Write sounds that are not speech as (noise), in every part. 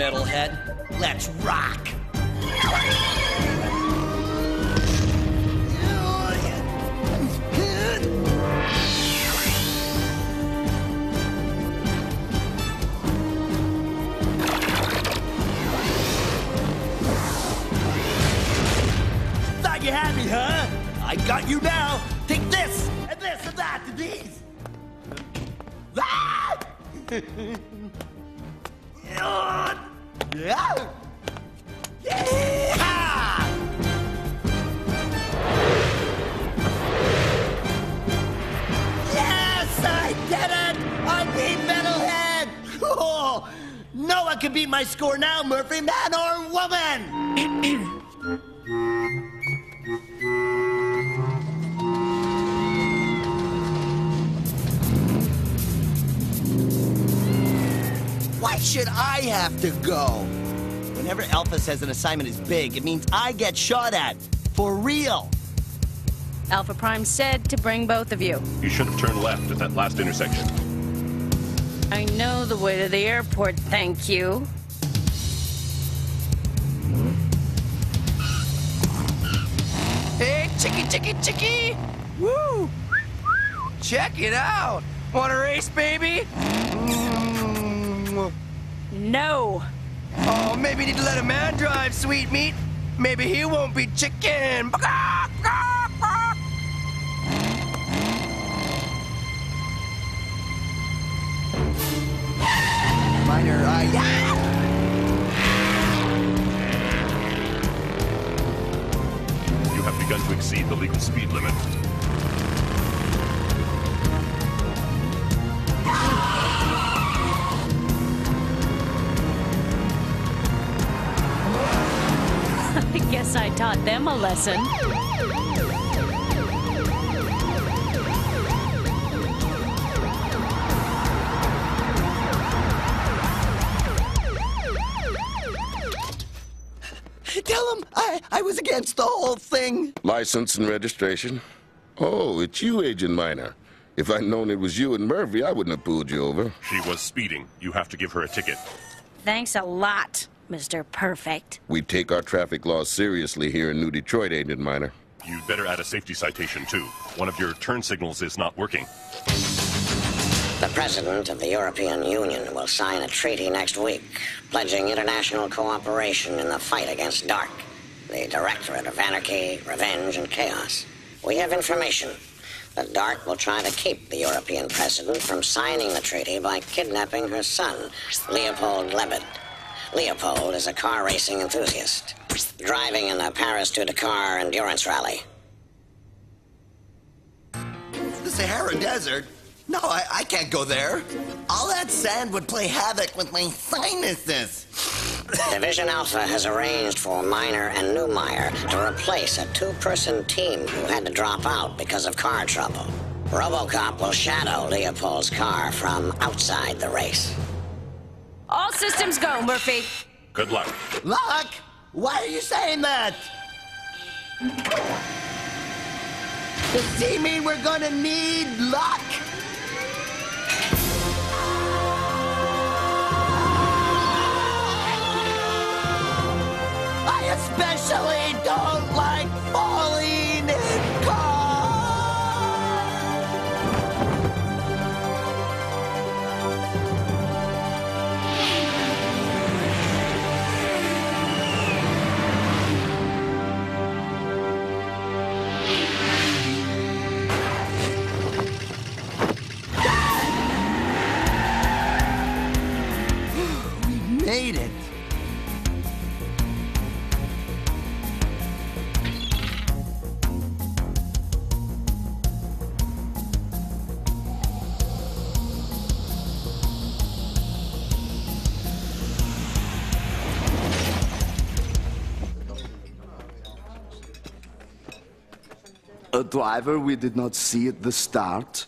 Metalhead, let's rock. Thought you had me, huh? I got you now. Take this, and this, and that, and these. Ah! (laughs) Oh, no one can beat my score now, Murphy, man or woman! (clears throat) Why should I have to go? Whenever Alpha says an assignment is big, it means I get shot at. For real. Alpha Prime said to bring both of you. You should have turned left at that last intersection. I know the way to the airport, thank you. Hey, chicky, chicky, chicky! Woo! Check it out! Want a race, baby? Mm. No! Oh, maybe need to let a man drive, sweet meat. Maybe he won't be chicken. Miner, uh, yeah! You have begun to exceed the legal speed limit. Taught them a lesson. Tell him I, I was against the whole thing. License and registration. Oh, it's you, Agent Miner. If I'd known it was you and Murphy, I wouldn't have pulled you over. She was speeding. You have to give her a ticket. Thanks a lot, Mr. Perfect. We take our traffic laws seriously here in New Detroit, Agent Miner. You'd better add a safety citation, too. One of your turn signals is not working. The President of the European Union will sign a treaty next week, pledging international cooperation in the fight against DARC, the Directorate of Anarchy, Revenge, and Chaos. We have information that DARC will try to keep the European President from signing the treaty by kidnapping her son, Leopold Lebed. Leopold is a car racing enthusiast, driving in the Paris to Dakar endurance rally. The Sahara Desert? No, I, I can't go there. All that sand would play havoc with my sinuses. Division Alpha has arranged for Miner and Newmeyer to replace a two-person team who had to drop out because of car trouble. RoboCop will shadow Leopold's car from outside the race. All systems go, Murphy. Good luck. Luck? Why are you saying that? Does he mean we're gonna need luck? I especially don't like falling made it. A driver we did not see at the start.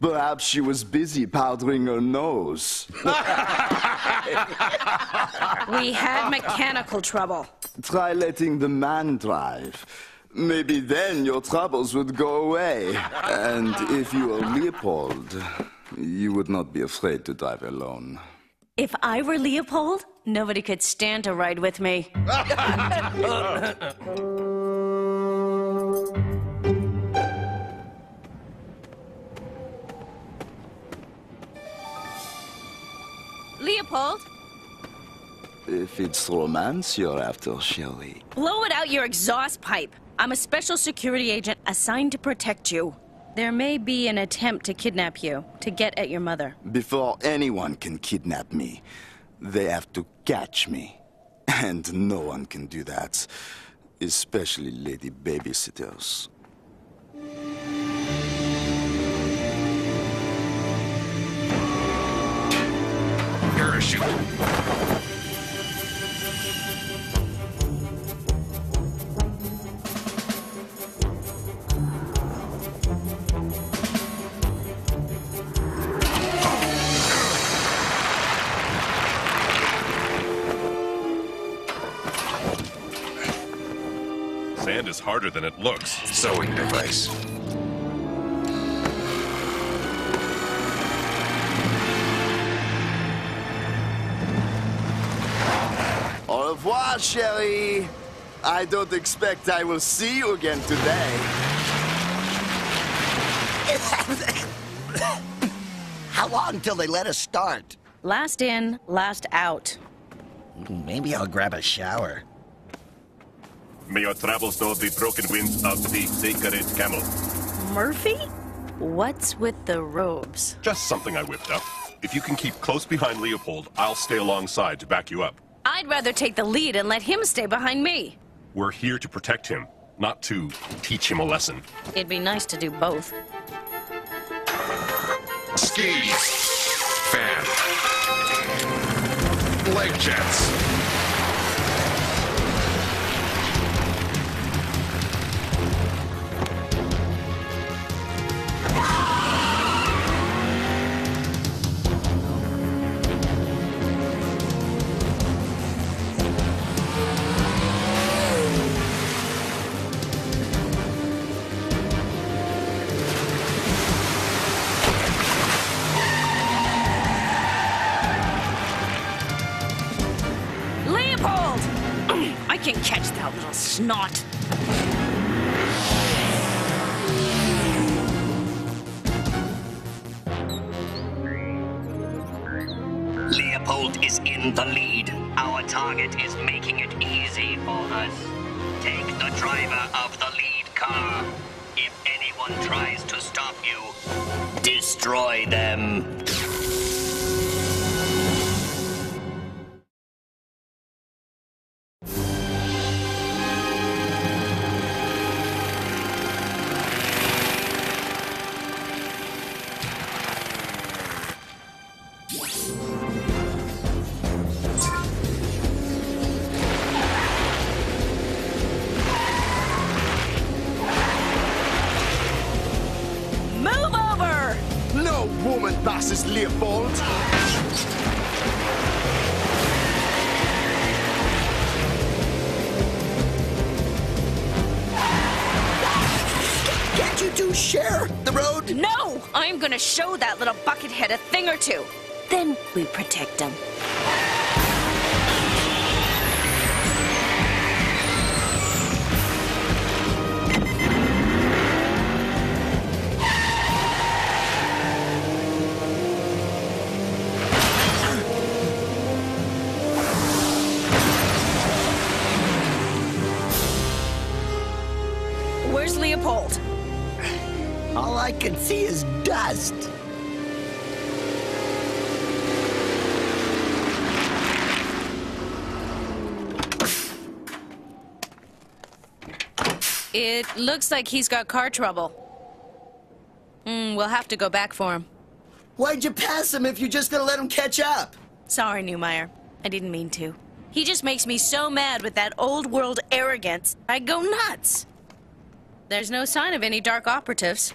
Perhaps she was busy powdering her nose. (laughs) We had mechanical trouble. Try letting the man drive. Maybe then your troubles would go away. And if you were Leopold, you would not be afraid to drive alone. If I were Leopold, nobody could stand to ride with me. (laughs) Leopold, If it's romance you're after, Shelly. blow it out your exhaust pipe. I'm a special security agent assigned to protect you. There may be an attempt to kidnap you, to get at your mother. Before anyone can kidnap me, they have to catch me. (laughs) And no one can do that, especially lady babysitters. Than it looks. Sewing device. Au revoir, Shelly. I don't expect I will see you again today. (laughs) How long till they let us start? Last in, last out. Maybe I'll grab a shower. May your travels know the broken winds of the sacred camel. Murphy? What's with the robes? Just something I whipped up. If you can keep close behind Leopold, I'll stay alongside to back you up. I'd rather take the lead and let him stay behind me. We're here to protect him, not to teach him a lesson. It'd be nice to do both. Skis. Fan. Leg jets. Snot. Leopold is in the lead. Our target is making it easy for us. Take the driver of the lead car. If anyone tries to stop you, destroy them. Can't you two share the road? No! I'm gonna show that little buckethead a thing or two. Then we protect him. See is dust. It looks like he's got car trouble. Mm, we'll have to go back for him. Why'd you pass him if you're just gonna let him catch up? Sorry, Newmeyer. I didn't mean to. He just makes me so mad with that old world arrogance. I go nuts. There's no sign of any DARC operatives.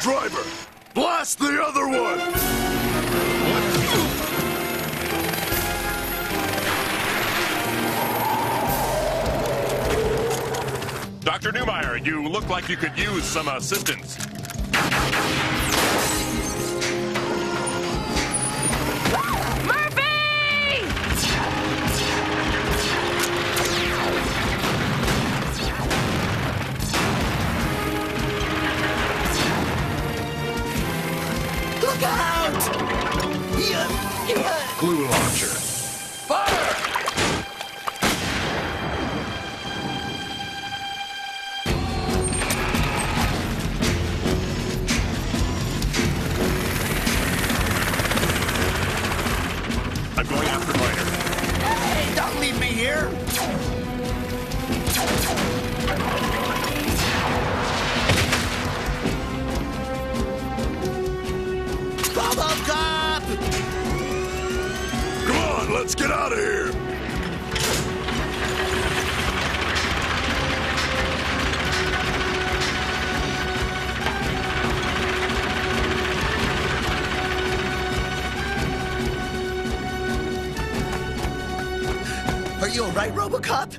driver. Blast the other one! Dr. Newmeyer, you look like you could use some assistance. Glue launcher. Are you alright, Robocop?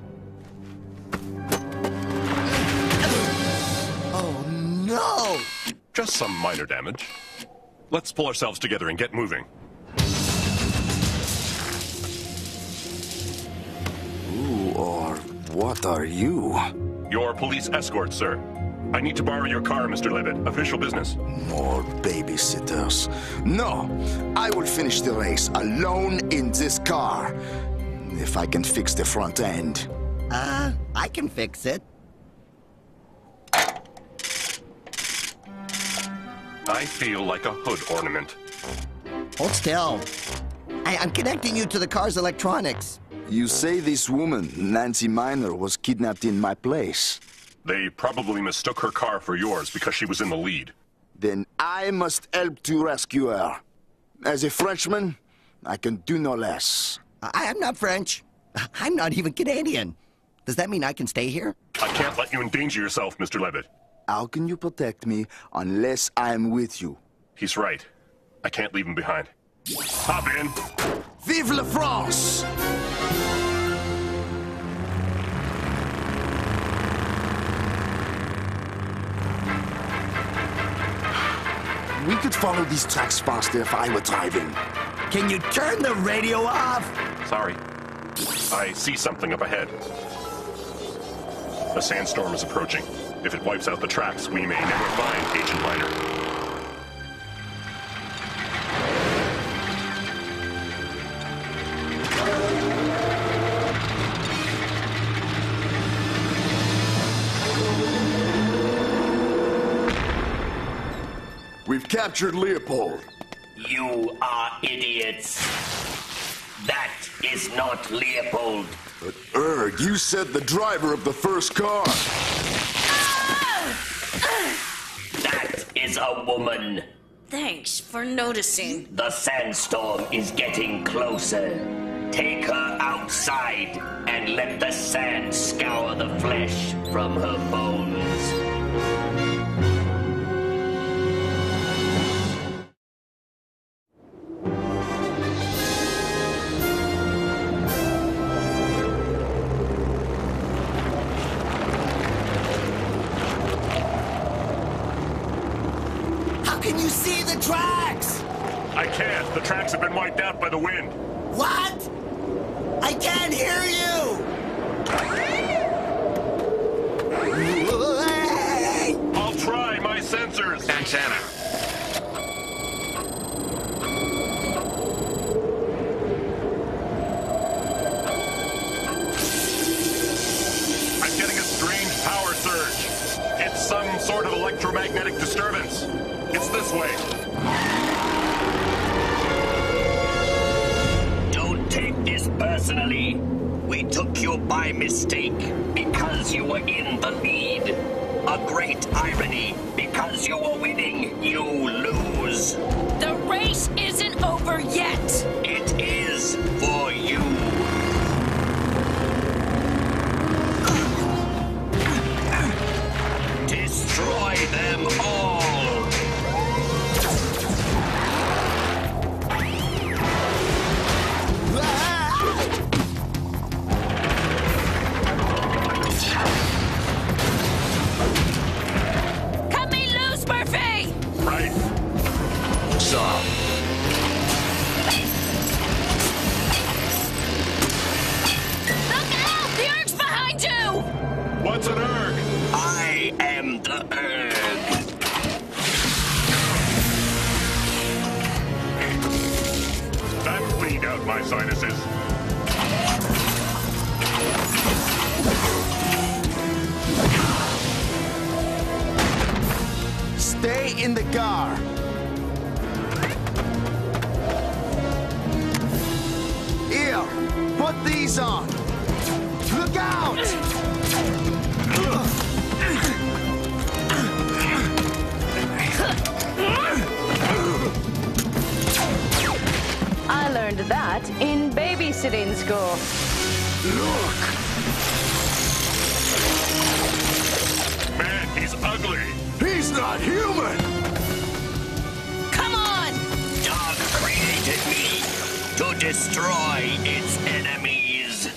Oh no! Just some minor damage. Let's pull ourselves together and get moving. Who or what are you? Your police escort, sir. I need to borrow your car, Mr. Levitt. Official business. More babysitters. No, I will finish the race alone in this car. If I can fix the front end. Uh, I can fix it. I feel like a hood ornament. Hold still. I, I'm connecting you to the car's electronics. You say this woman, Nancy Miner, was kidnapped in my place. They probably mistook her car for yours because she was in the lead. Then I must help to rescue her. As a Frenchman, I can do no less. I, I'm not French. I'm not even Canadian. Does that mean I can stay here? I can't let you endanger yourself, Mr. Levitt. How can you protect me unless I'm with you? He's right. I can't leave him behind. Hop in. Vive la France! We could follow these tracks faster if I were driving. Can you turn the radio off? Sorry. I see something up ahead. A sandstorm is approaching. If it wipes out the tracks, we may never find Agent Miner. We've captured Leopold. You are idiots. That is not Leopold. But Erg, you said the driver of the first car. That is a woman. Thanks for noticing. The sandstorm is getting closer. Take her outside and let the sand scour the flesh from her bones. I can't hear you! I'll try my sensors. Santa, I'm getting a strange power surge. It's some sort of electromagnetic disturbance. It's this way. Personally. We took you by mistake because you were in the lead. A great irony. Because you were winning, you lose. The race isn't over yet. Sinuses. Stay in the car. In babysitting school. Look! Man, he's ugly. He's not human! Come on! DARC created me to destroy its enemies.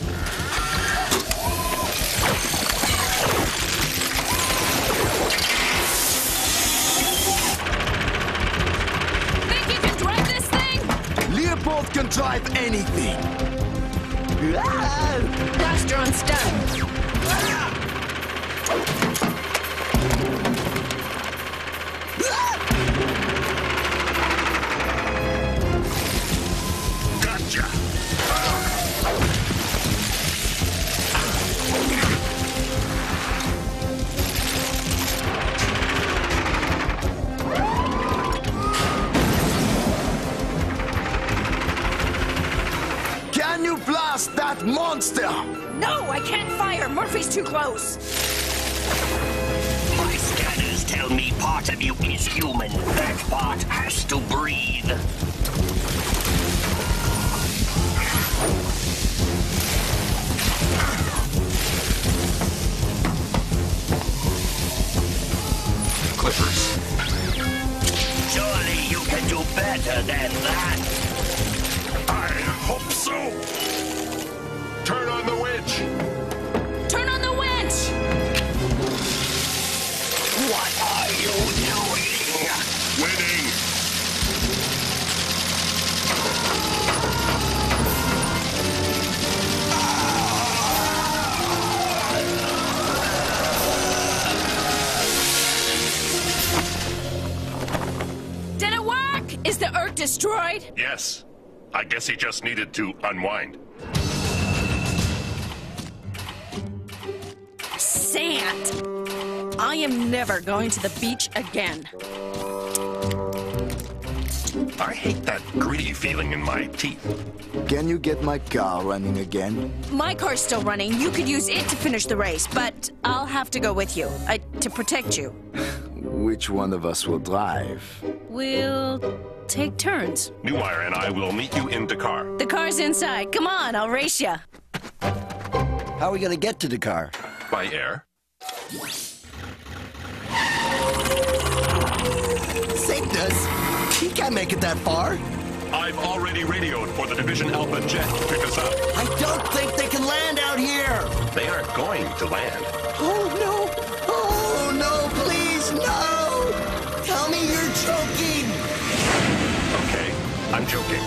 Think you can drive this thing? Leopold can drive anything. Restaurant's done. Can't fire. Murphy's too close. My scanners tell me part of you is human. That part has to breathe. Clippers. Surely you can do better than that. I hope so. Yes. I guess he just needed to unwind. Sand! I am never going to the beach again. I hate that gritty feeling in my teeth. Can you get my car running again? My car's still running. You could use it to finish the race, but I'll have to go with you uh, to protect you. Which one of us will drive? We'll take turns. Newmeyer and I will meet you in Dakar. The car's inside. Come on, I'll race you. How are we gonna get to the car? By air. Saved us. He can't make it that far. I've already radioed for the Division Alpha jet to pick us up. I don't think they can land out here. They aren't going to land. Oh no! I'm joking.